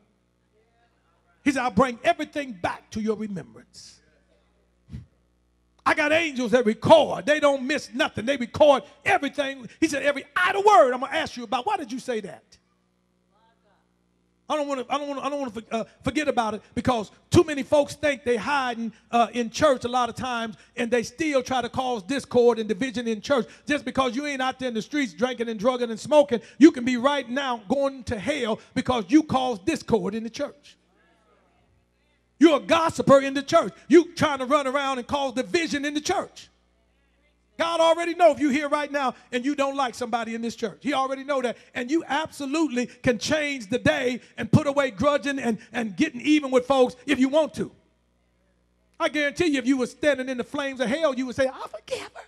He said, I'll bring everything back to your remembrance. I got angels that record. They don't miss nothing. They record everything. He said, every idle word I'm to ask you about. Why did you say that? I don't want to. I don't want. I don't want to uh, forget about it because too many folks think they hiding uh, in church a lot of times, and they still try to cause discord and division in church. Just because you ain't out there in the streets drinking and drugging and smoking, you can be right now going to hell because you caused discord in the church. You're a gossiper in the church. You trying to run around and cause division in the church. God already know if you're here right now and you don't like somebody in this church. He already know that. And you absolutely can change the day and put away grudging and, and getting even with folks if you want to. I guarantee you, if you were standing in the flames of hell, you would say, I forgive her.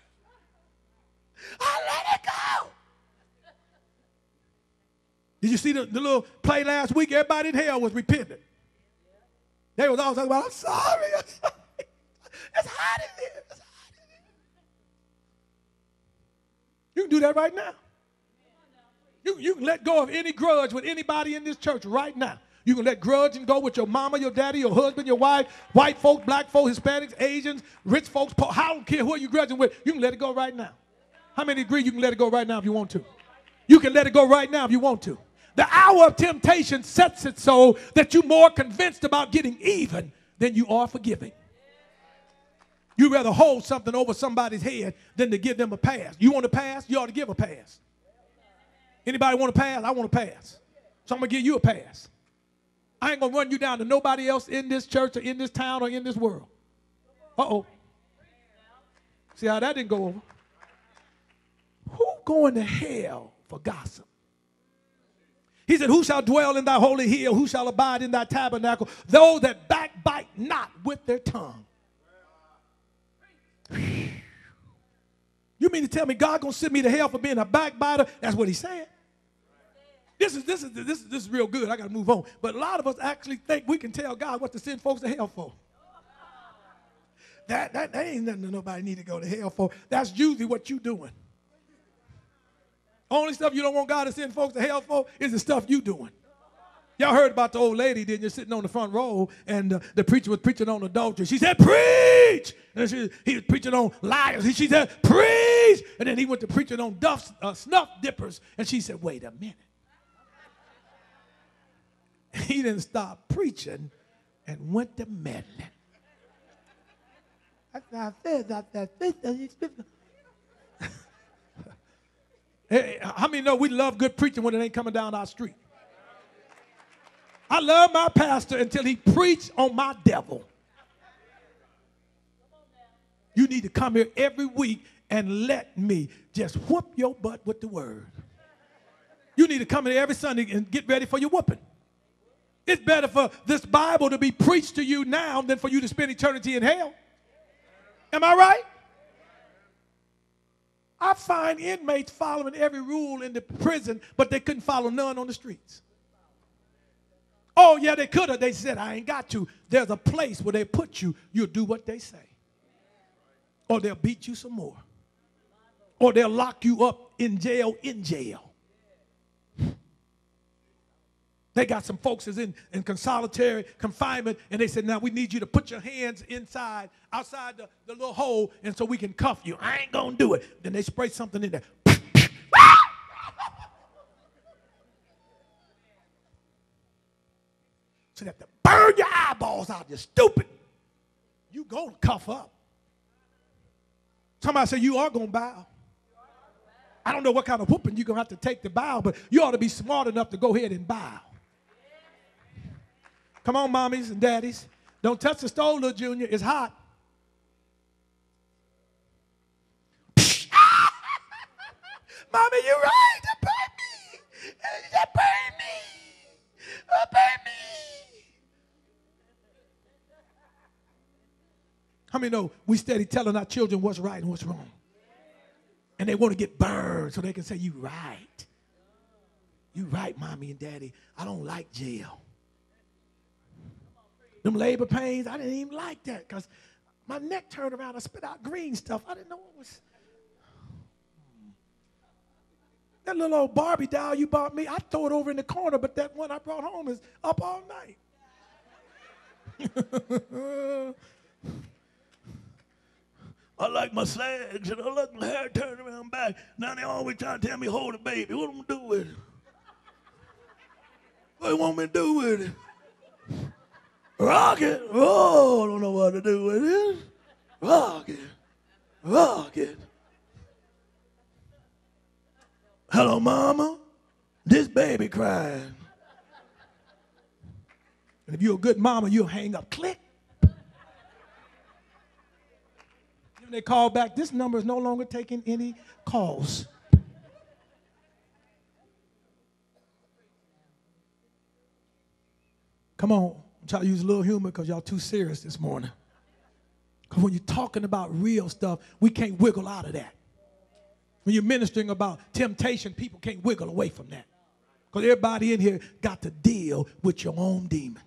I let it go. Did you see the, the little play last week? Everybody in hell was repentant. They was all talking about, I'm sorry, I'm sorry. It's hot in here. You can do that right now. You, you can let go of any grudge with anybody in this church right now. You can let grudge and go with your mama, your daddy, your husband, your wife, white folks, black folks, Hispanics, Asians, rich folks. I don't care who you grudging with. You can let it go right now. How many agree you can let it go right now if you want to? You can let it go right now if you want to. The hour of temptation sets it so that you're more convinced about getting even than you are forgiving. You'd rather hold something over somebody's head than to give them a pass. You want to pass? You ought to give a pass. Anybody want to pass? I want to pass. So I'm going to give you a pass. I ain't going to run you down to nobody else in this church or in this town or in this world. Uh-oh. See how that didn't go over? Who going to hell for gossip? He said, Who shall dwell in thy holy hill? Who shall abide in thy tabernacle? Those that backbite not with their tongue. You mean to tell me God gonna send me to hell for being a backbiter? That's what he's saying. This is this is this is this is real good. I gotta move on. But a lot of us actually think we can tell God what to send folks to hell for. That that, that ain't nothing that nobody need to go to hell for. That's usually what you doing. Only stuff you don't want God to send folks to hell for is the stuff you doing. Y'all heard about the old lady, didn't you? Sitting on the front row, and uh, the preacher was preaching on adultery. She said, Preach! And she, he was preaching on liars. She said, Preach! And then he went to preaching on duff, uh, snuff dippers. And she said, Wait a minute. He didn't stop preaching and went to meddling. Hey, how many know we love good preaching when it ain't coming down our street? I love my pastor until he preached on my devil. You need to come here every week and let me just whoop your butt with the word. You need to come here every Sunday and get ready for your whooping. It's better for this Bible to be preached to you now than for you to spend eternity in hell. Am I right? I find inmates following every rule in the prison, but they couldn't follow none on the streets. Oh, yeah, they could have. They said, I ain't got to. There's a place where they put you, you'll do what they say. Or they'll beat you some more. Or they'll lock you up in jail in jail. They got some folks is in, in solitary confinement, and they said, now we need you to put your hands inside, outside the, the little hole, and so we can cuff you. I ain't gonna do it. Then they spray something in there. So have to burn your eyeballs out, you stupid. You gonna cuff up. Somebody said you are gonna bow. I don't know what kind of whooping you're gonna have to take to bow, but you ought to be smart enough to go ahead and bow. Come on, mommies and daddies. Don't touch the stove, little junior. It's hot. Mommy, you're right. That burned me. That burned me. That burned me. How many know we steady telling our children what's right and what's wrong? And they want to get burned so they can say, You right. You right, mommy and daddy. I don't like jail. Them labor pains, I didn't even like that because my neck turned around. I spit out green stuff. I didn't know what was. That little old Barbie doll you bought me, I throw it over in the corner, but that one I brought home is up all night. I like my sags and I like my hair turned around back. Now they always trying to tell me hold a baby. What am I do with it? What do you want me to do with it? Rock it. Oh, I don't know what to do with it. Rock it. Rock it. Hello, mama. This baby crying. And if you're a good mama, you'll hang up. Click. When they call back, this number is no longer taking any calls. Come on try to use a little humor because y'all too serious this morning. Because when you're talking about real stuff, we can't wiggle out of that. When you're ministering about temptation, people can't wiggle away from that. Because everybody in here got to deal with your own demon.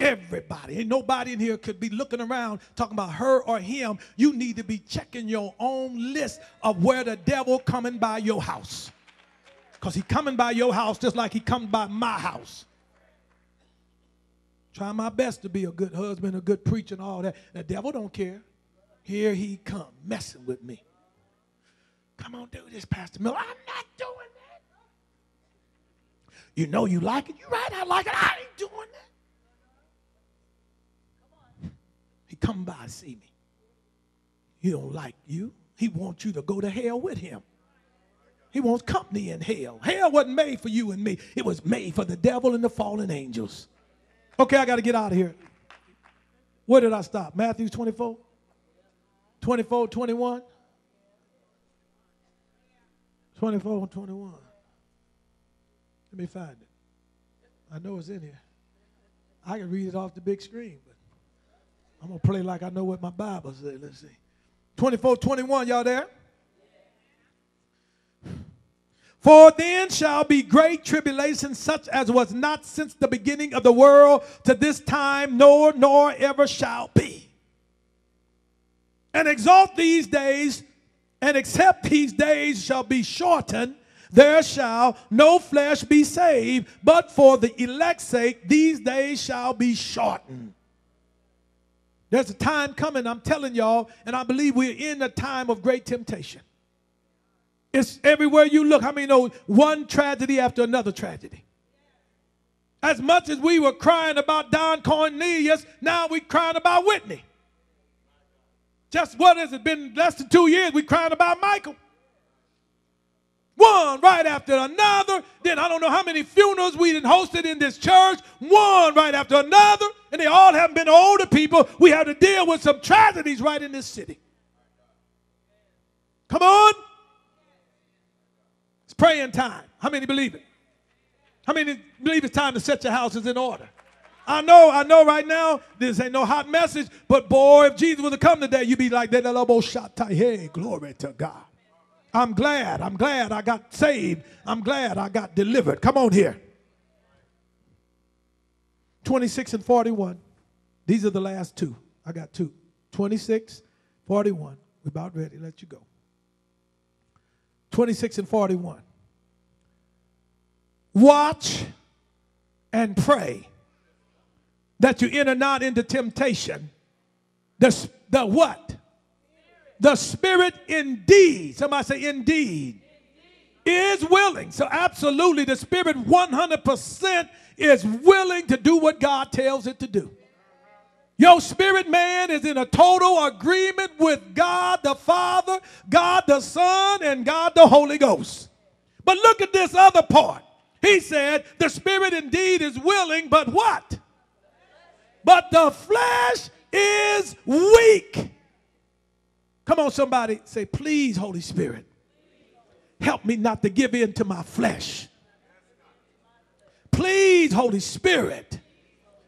Everybody. Ain't nobody in here could be looking around talking about her or him. You need to be checking your own list of where the devil coming by your house. Because he coming by your house just like he come by my house. Try my best to be a good husband, a good preacher, and all that. The devil don't care. Here he come messing with me. Come on, do this, Pastor Miller. I'm not doing that. You know you like it. You right, I like it. I ain't doing that. He come by see me. He don't like you. He wants you to go to hell with him. He wants company in hell. Hell wasn't made for you and me. It was made for the devil and the fallen angels. Okay, I got to get out of here. Where did I stop? Matthew 24? 24, 21? 24 21. Let me find it. I know it's in here. I can read it off the big screen, but I'm going to play like I know what my Bible says. Let's see. 24 21, y'all there? For then shall be great tribulation, such as was not since the beginning of the world to this time, nor nor ever shall be. And exalt these days, and except these days shall be shortened, there shall no flesh be saved, but for the elect's sake, these days shall be shortened. There's a time coming, I'm telling y'all, and I believe we're in a time of great temptation. It's everywhere you look. How many know one tragedy after another tragedy? As much as we were crying about Don Cornelius, now we're crying about Whitney. Just what has it been less than two years? We're crying about Michael. One right after another. Then I don't know how many funerals we did hosted in this church. One right after another. And they all haven't been older people. We have to deal with some tragedies right in this city. Come on. It's praying time. How many believe it? How many believe it's time to set your houses in order? I know, I know right now this ain't no hot message, but boy, if Jesus was to come today, you'd be like that little shot. Hey, glory to God. I'm glad. I'm glad I got saved. I'm glad I got delivered. Come on here. 26 and 41. These are the last two. I got two. 26, 41. We're about ready. Let you go. 26 and 41. Watch and pray that you enter not into temptation. The, the what? The spirit indeed, somebody say indeed, is willing. So, absolutely, the spirit 100% is willing to do what God tells it to do. Your spirit man is in a total agreement with God the Father, God the Son, and God the Holy Ghost. But look at this other part. He said, The spirit indeed is willing, but what? But the flesh is weak. Come on, somebody say, please, Holy Spirit, help me not to give in to my flesh. Please, Holy Spirit,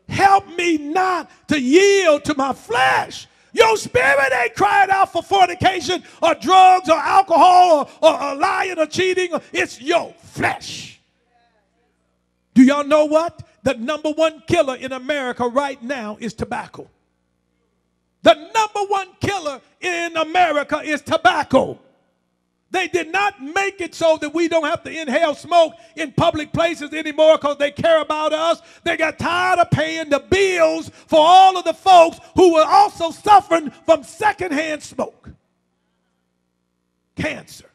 help me not to yield to my flesh. Your spirit ain't crying out for fornication or drugs or alcohol or, or, or lying or cheating. It's your flesh. Do y'all know what? The number one killer in America right now is tobacco. The number one killer in America is tobacco. They did not make it so that we don't have to inhale smoke in public places anymore because they care about us. They got tired of paying the bills for all of the folks who were also suffering from secondhand smoke. Cancer.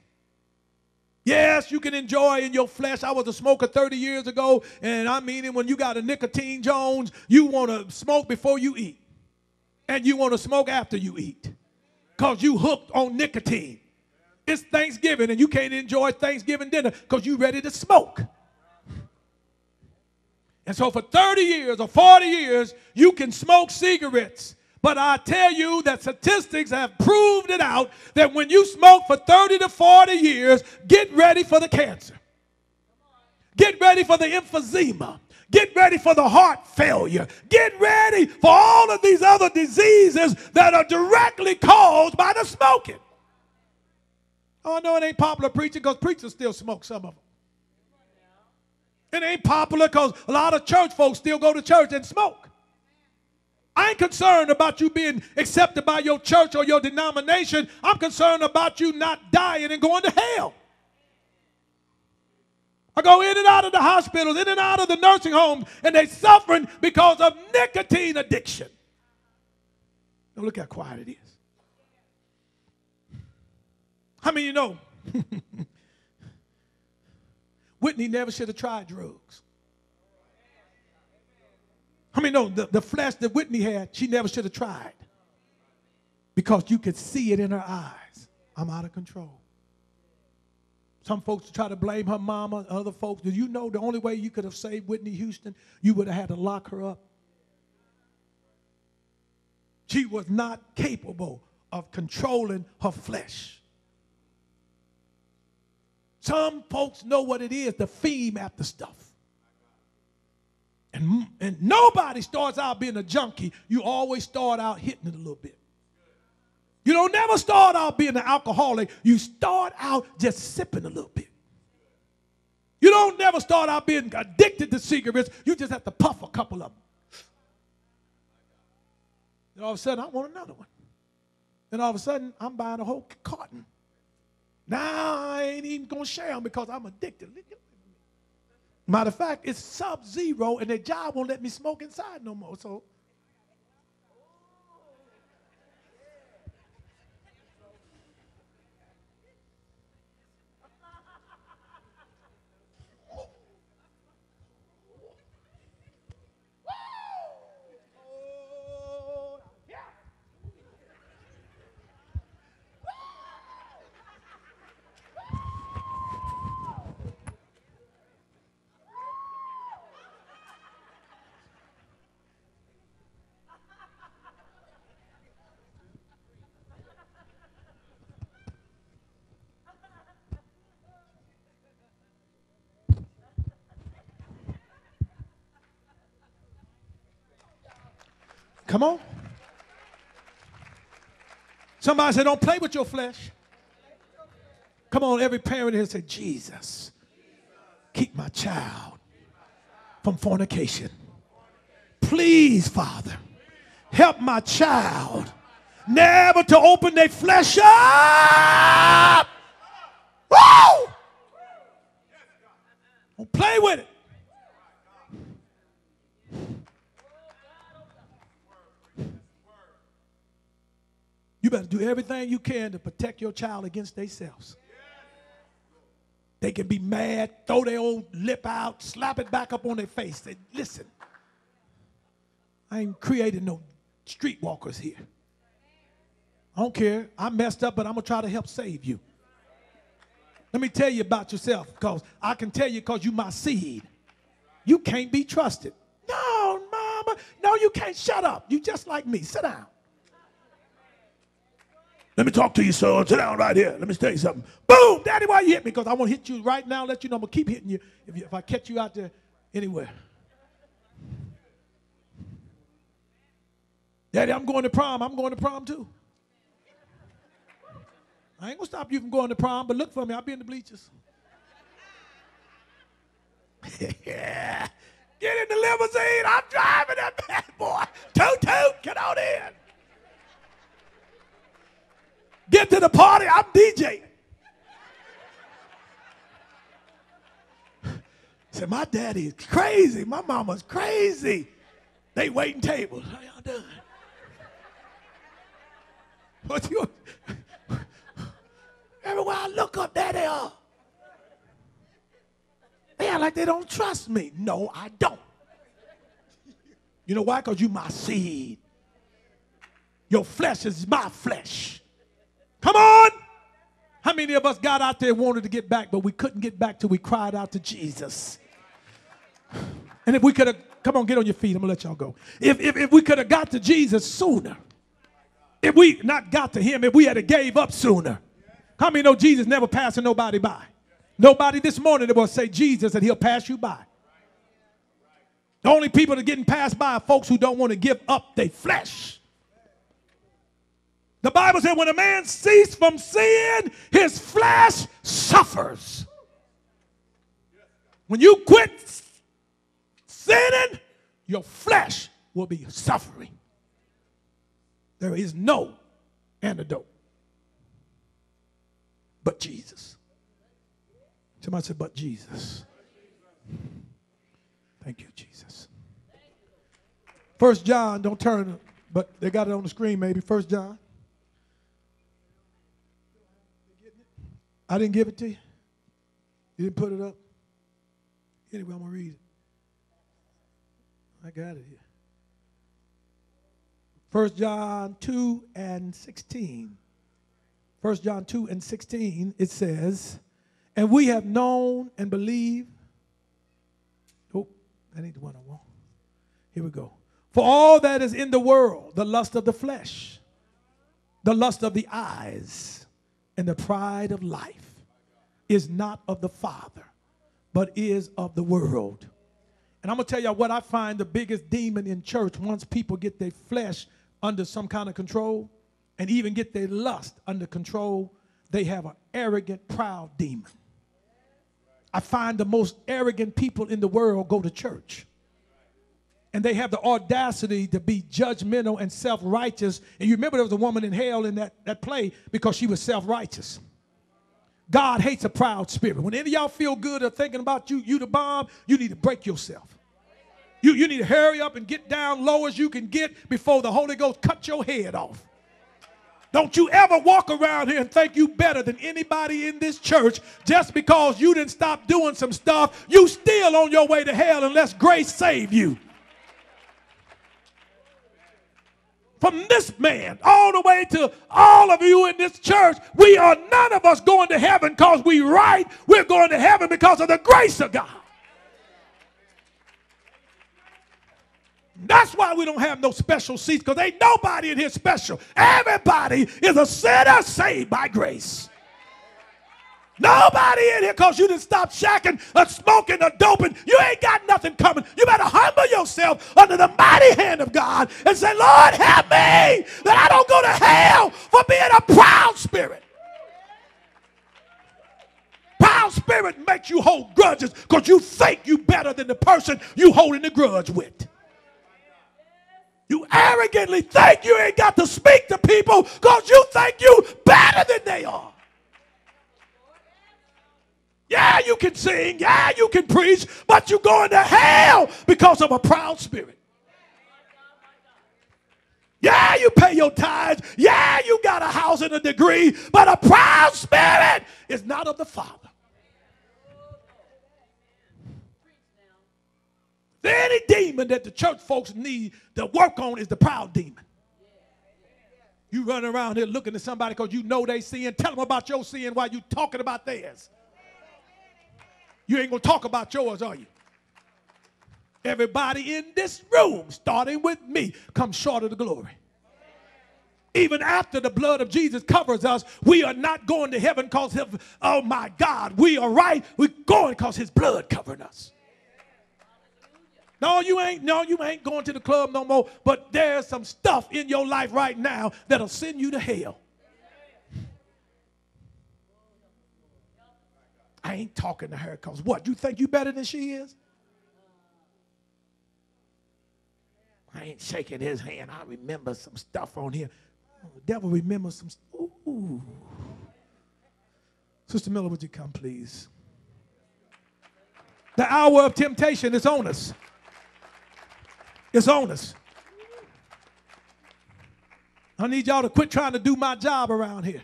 Yes, you can enjoy in your flesh. I was a smoker 30 years ago, and I mean, it when you got a nicotine Jones, you want to smoke before you eat and you want to smoke after you eat because you hooked on nicotine. It's Thanksgiving and you can't enjoy Thanksgiving dinner because you ready to smoke. And so for 30 years or 40 years, you can smoke cigarettes. But I tell you that statistics have proved it out that when you smoke for 30 to 40 years, get ready for the cancer. Get ready for the emphysema. Get ready for the heart failure. Get ready for all of these other diseases that are directly caused by the smoking. Oh, know it ain't popular preaching because preachers still smoke some of them. It ain't popular because a lot of church folks still go to church and smoke. I ain't concerned about you being accepted by your church or your denomination. I'm concerned about you not dying and going to hell. I go in and out of the hospitals, in and out of the nursing homes, and they're suffering because of nicotine addiction. Now look how quiet it is. How many you know? Whitney never should have tried drugs. How many know the, the flesh that Whitney had, she never should have tried? Because you could see it in her eyes. I'm out of control. Some folks try to blame her mama, other folks. Do you know the only way you could have saved Whitney Houston? You would have had to lock her up. She was not capable of controlling her flesh. Some folks know what it is to theme after stuff. And, and nobody starts out being a junkie. You always start out hitting it a little bit. You don't never start out being an alcoholic. You start out just sipping a little bit. You don't never start out being addicted to cigarettes. You just have to puff a couple of them. And all of a sudden, I want another one. And all of a sudden, I'm buying a whole carton. Now I ain't even gonna share them because I'm addicted. Matter of fact, it's sub zero, and their job won't let me smoke inside no more. So Come on. Somebody said, don't play with your flesh. Come on, every parent here say, Jesus, keep my child from fornication. Please, Father, help my child never to open their flesh up. Woo! Don't play with it. You better do everything you can to protect your child against themselves. They can be mad, throw their old lip out, slap it back up on their face. Say, listen, I ain't creating no streetwalkers here. I don't care. I messed up, but I'm going to try to help save you. Let me tell you about yourself, because I can tell you because you my seed. You can't be trusted. No, mama. No, you can't. Shut up. You just like me. Sit down. Let me talk to you, son. Sit down right here. Let me tell you something. Boom! Daddy, why you hit me? Because I want to hit you right now, let you know I'm going to keep hitting you if, you if I catch you out there anywhere. Daddy, I'm going to prom. I'm going to prom too. I ain't going to stop you from going to prom, but look for me. I'll be in the bleachers. yeah. Get in the limousine. I'm driving that bad boy. Toot toot. Get on in. Get to the party, I'm DJing. Said, my daddy is crazy. My mama's crazy. They waiting tables. How y'all doing? What you? Everywhere I look up, there they are. They act like they don't trust me. No, I don't. You know why? Because you my seed. Your flesh is my flesh. Come on. How many of us got out there wanted to get back, but we couldn't get back till we cried out to Jesus? And if we could have, come on, get on your feet. I'm to let y'all go. If, if, if we could have got to Jesus sooner, if we not got to him, if we had gave up sooner, how many know Jesus never passing nobody by? Nobody this morning that will say Jesus and he'll pass you by. The only people that are getting passed by are folks who don't want to give up their flesh. The Bible said when a man ceases from sin, his flesh suffers. When you quit sinning, your flesh will be suffering. There is no antidote but Jesus. Somebody said, but Jesus. Thank you, Jesus. First John, don't turn, but they got it on the screen maybe. First John. I didn't give it to you. You didn't put it up. Anyway, I'm going to read it. I got it here. 1 John 2 and 16. 1 John 2 and 16, it says, And we have known and believed. Oh, I need the one I want. Here we go. For all that is in the world, the lust of the flesh, the lust of the eyes, and the pride of life is not of the Father, but is of the world. And I'm going to tell you what I find the biggest demon in church once people get their flesh under some kind of control and even get their lust under control, they have an arrogant, proud demon. I find the most arrogant people in the world go to church and they have the audacity to be judgmental and self-righteous. And you remember there was a woman in hell in that, that play because she was self-righteous. God hates a proud spirit. When any of y'all feel good or thinking about you, you the bomb, you need to break yourself. You, you need to hurry up and get down low as you can get before the Holy Ghost cut your head off. Don't you ever walk around here and think you better than anybody in this church just because you didn't stop doing some stuff. You still on your way to hell unless grace save you. From this man all the way to all of you in this church, we are none of us going to heaven because we right. We're going to heaven because of the grace of God. That's why we don't have no special seats because ain't nobody in here special. Everybody is a sinner saved by grace. Nobody in here because you didn't stop shacking or smoking or doping. You ain't got nothing coming. You better humble yourself under the mighty hand of God and say, Lord, help me that I don't go to hell for being a proud spirit. Proud spirit makes you hold grudges because you think you better than the person you holding the grudge with. You arrogantly think you ain't got to speak to people because you think you better than they are. Yeah, you can sing. Yeah, you can preach, but you're going to hell because of a proud spirit. Yeah, you pay your tithes. Yeah, you got a house and a degree, but a proud spirit is not of the Father. Any demon that the church folks need to work on is the proud demon. You run around here looking at somebody because you know they sin. Tell them about your sin while you talking about theirs. You ain't going to talk about yours, are you? Everybody in this room, starting with me, comes short of the glory. Even after the blood of Jesus covers us, we are not going to heaven because of, oh my God, we are right. We're going because his blood covered us. No, you ain't, no, you ain't going to the club no more, but there's some stuff in your life right now that'll send you to hell. I ain't talking to her because what? You think you better than she is? I ain't shaking his hand. I remember some stuff on here. Oh, the devil remembers some. Ooh. Sister Miller, would you come, please? The hour of temptation is on us. It's on us. I need y'all to quit trying to do my job around here.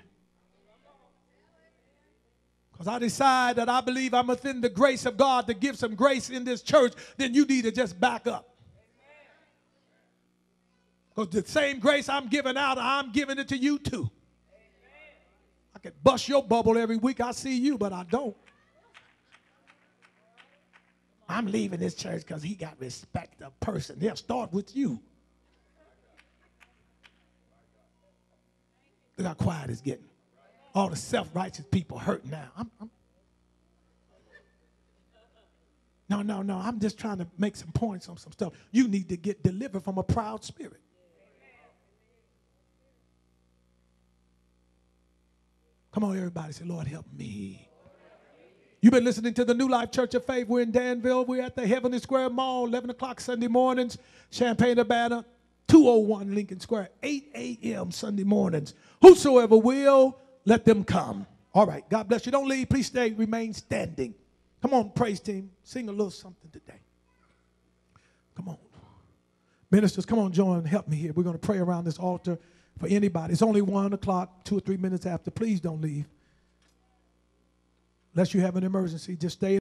Because I decide that I believe I'm within the grace of God to give some grace in this church, then you need to just back up. Because the same grace I'm giving out, I'm giving it to you too. I could bust your bubble every week. I see you, but I don't. I'm leaving this church because he got respect of person. They'll start with you. Look how quiet it's getting. All the self-righteous people hurt now. I'm, I'm, no, no, no. I'm just trying to make some points on some stuff. You need to get delivered from a proud spirit. Come on, everybody. Say, Lord, help me. You've been listening to the New Life Church of Faith. We're in Danville. We're at the Heavenly Square Mall, 11 o'clock Sunday mornings. Champaign Urbana, 201 Lincoln Square, 8 a.m. Sunday mornings. Whosoever will, let them come. All right. God bless you. Don't leave. Please stay. Remain standing. Come on, praise team. Sing a little something today. Come on. Ministers, come on, join. Help me here. We're going to pray around this altar for anybody. It's only 1 o'clock, two or three minutes after. Please don't leave. Unless you have an emergency, just stay.